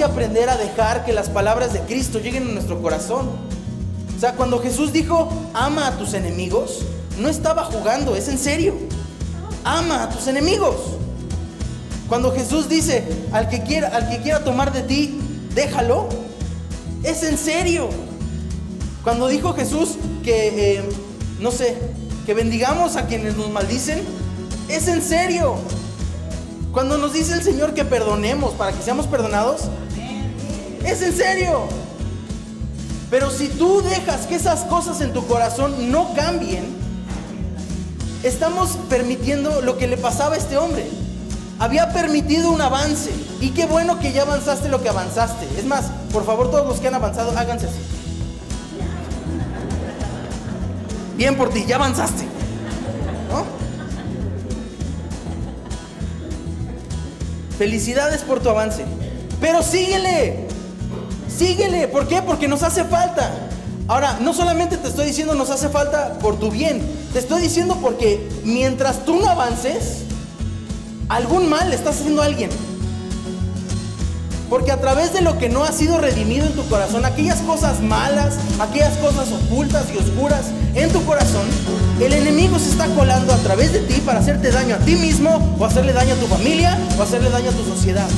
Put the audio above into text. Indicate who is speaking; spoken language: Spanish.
Speaker 1: aprender a dejar que las palabras de Cristo lleguen a nuestro corazón. O sea, cuando Jesús dijo, ama a tus enemigos, no estaba jugando, es en serio. Ama a tus enemigos. Cuando Jesús dice, al que quiera, al que quiera tomar de ti, déjalo, es en serio. Cuando dijo Jesús que, eh, no sé, que bendigamos a quienes nos maldicen, es en serio. Cuando nos dice el Señor que perdonemos para que seamos perdonados, es en serio. Pero si tú dejas que esas cosas en tu corazón no cambien, estamos permitiendo lo que le pasaba a este hombre. Había permitido un avance. Y qué bueno que ya avanzaste lo que avanzaste. Es más, por favor, todos los que han avanzado, háganse así. Bien por ti, ya avanzaste. Felicidades por tu avance. Pero síguele. Síguele. ¿Por qué? Porque nos hace falta. Ahora, no solamente te estoy diciendo nos hace falta por tu bien. Te estoy diciendo porque mientras tú no avances, algún mal le estás haciendo a alguien. Porque a través de lo que no ha sido redimido en tu corazón, aquellas cosas malas, aquellas cosas ocultas y oscuras en tu corazón, el colando a través de ti para hacerte daño a ti mismo o hacerle daño a tu familia o hacerle daño a tu sociedad.